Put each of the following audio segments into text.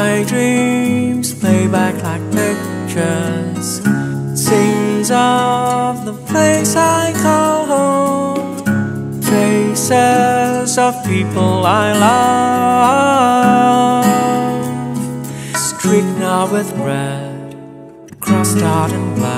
My dreams play back like pictures, scenes of the place I call home, faces of people I love, streaked now with red, crossed out in black.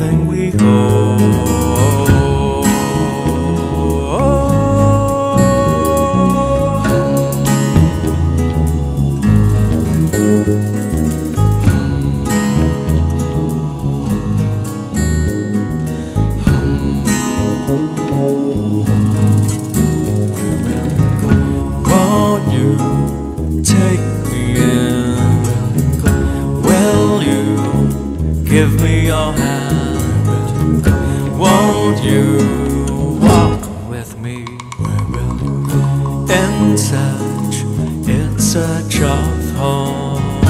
living we hope. Won't you take me in? Will you give me your hand? Won't you walk with me? In search, in search of home.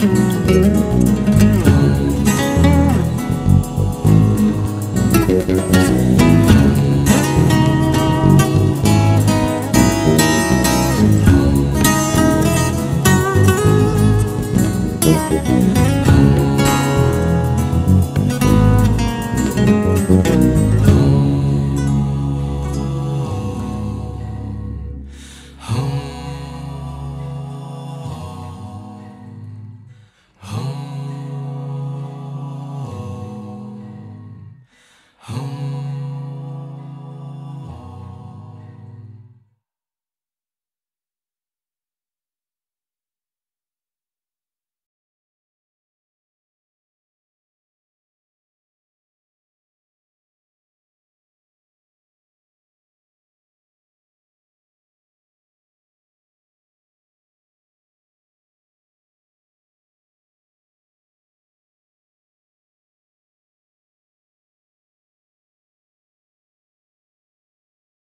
Música